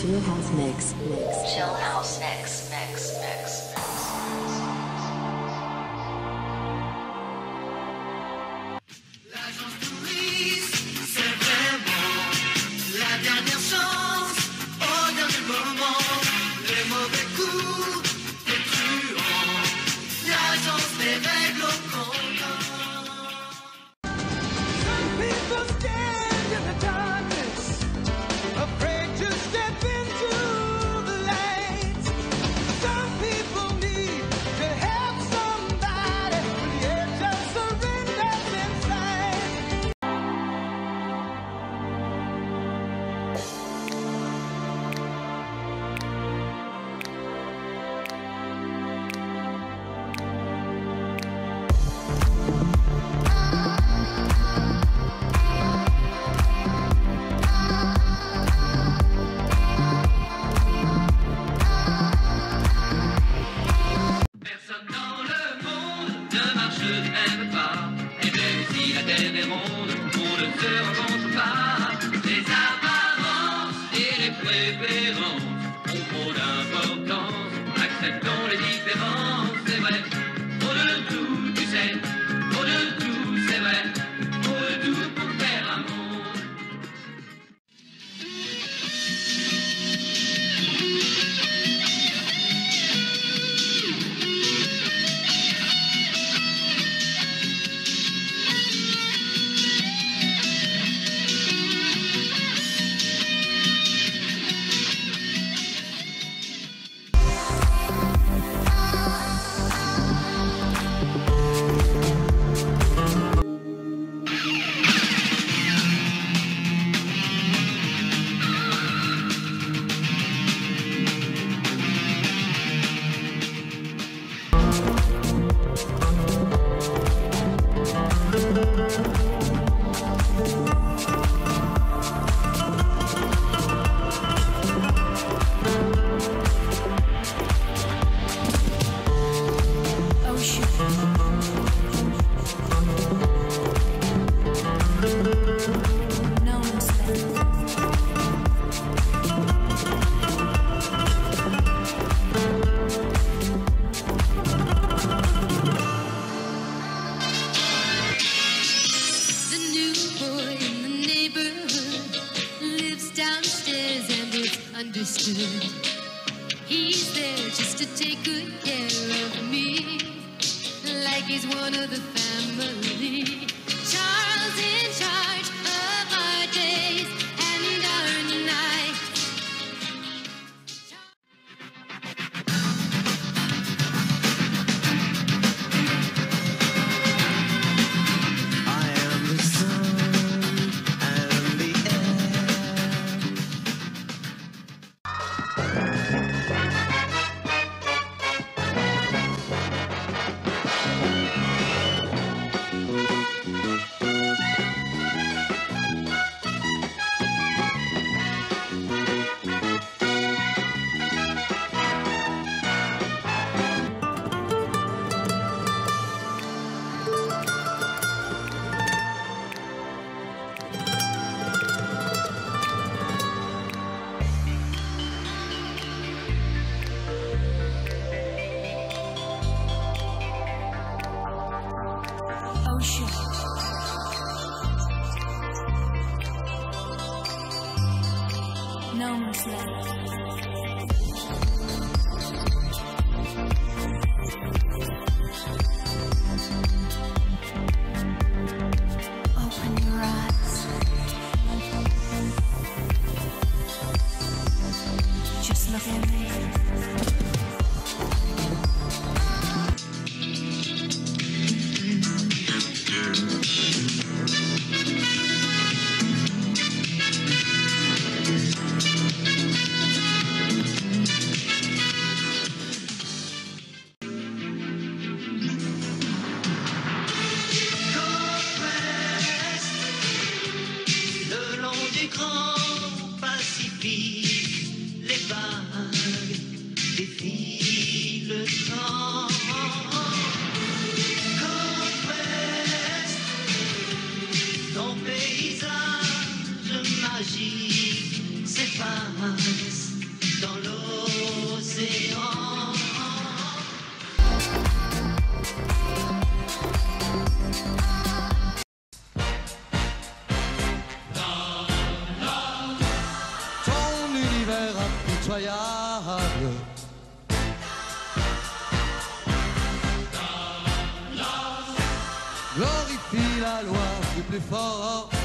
Chill House Mix. mix. Chill House Mix. Mix. Mix. boy in the neighborhood lives downstairs and it's understood. He's there just to take good care of me, like he's one of the family. Charles in Charge. La loi du plus fort.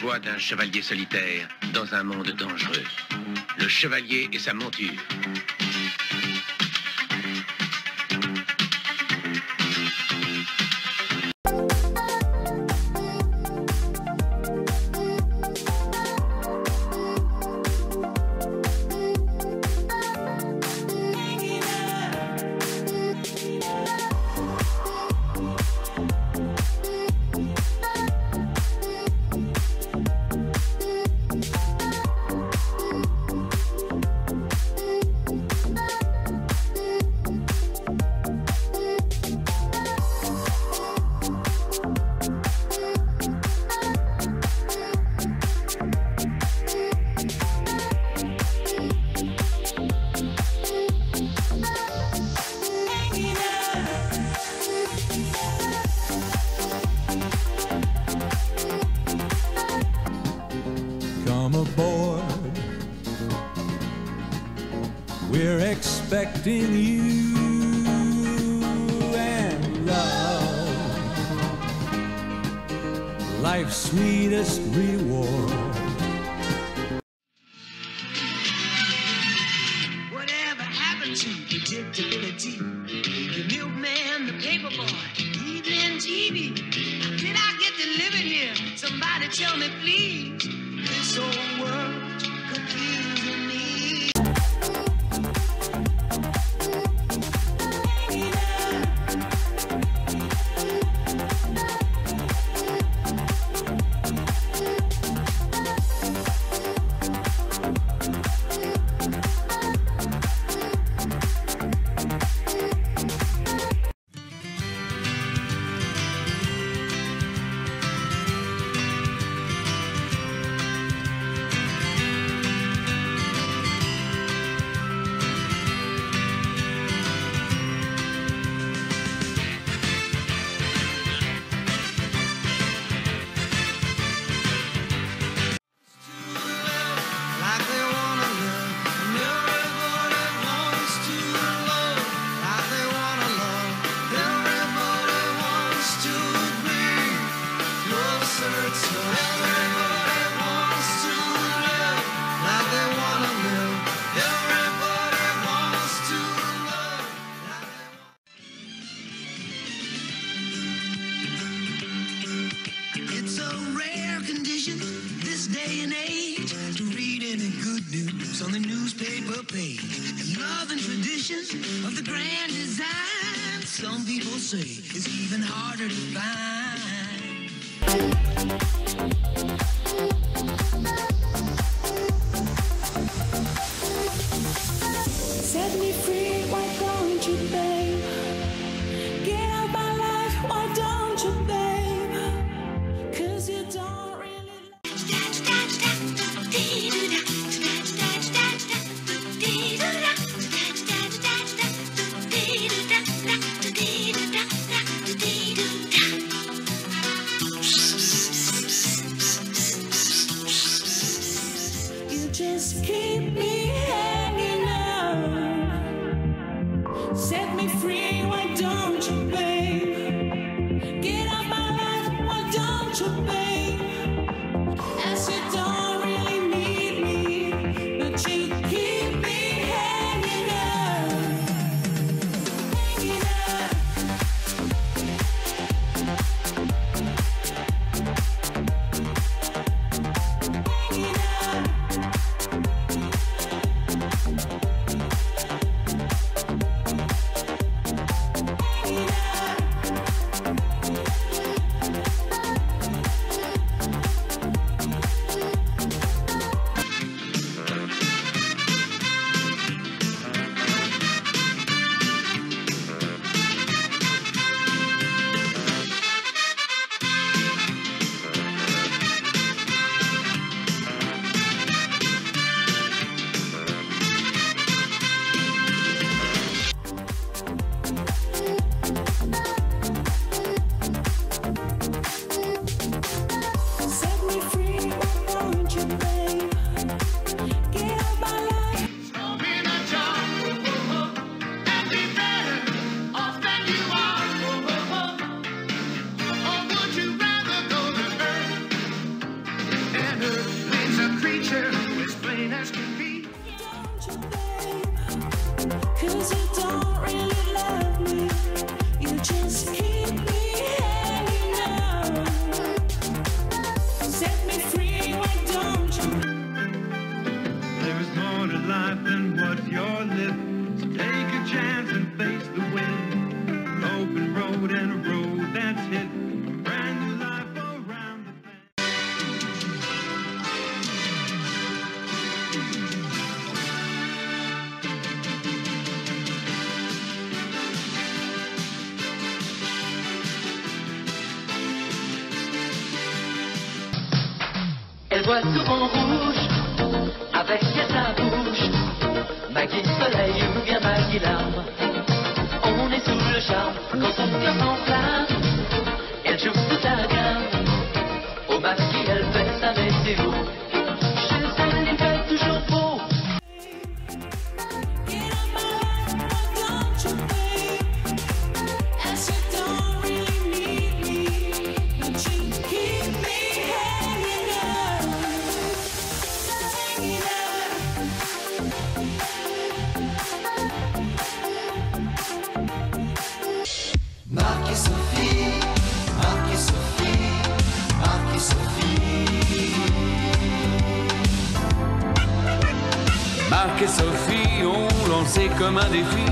exploits d'un chevalier solitaire dans un monde dangereux. Le chevalier et sa monture. trapped in you and love. Life's sweetest reward. day and age to read any good news on the newspaper page. And love and tradition of the grand design, some people say, it's even harder to find. keep shorter life than what you're living. So take a chance and más.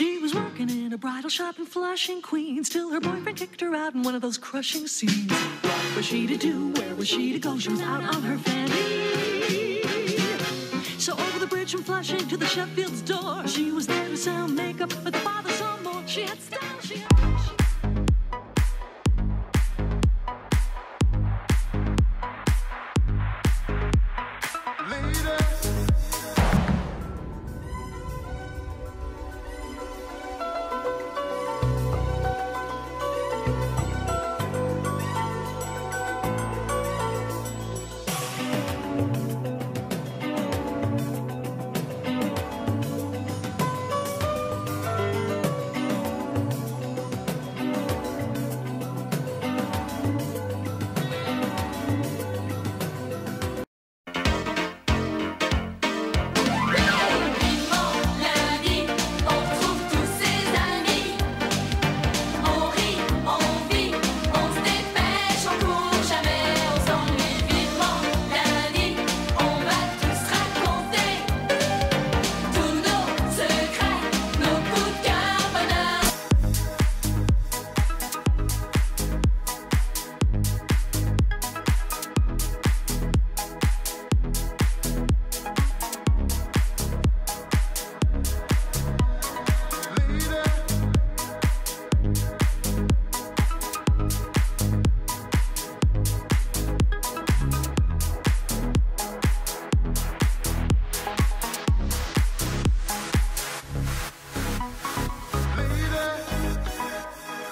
She was working in a bridal shop in Flushing, Queens, till her boyfriend kicked her out in one of those crushing scenes. What was she to do? Where was she to go? She was out on her fanny. So over the bridge from Flushing to the Sheffield's door, she was there to sell makeup, but the father saw more. She had style, she had.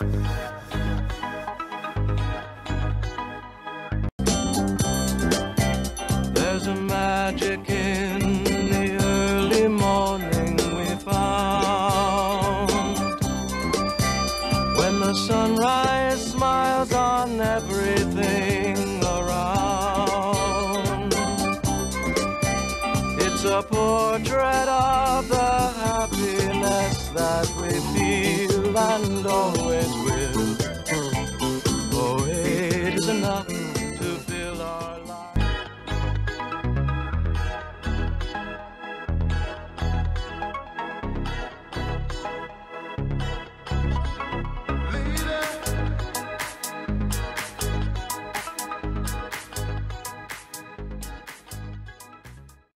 Música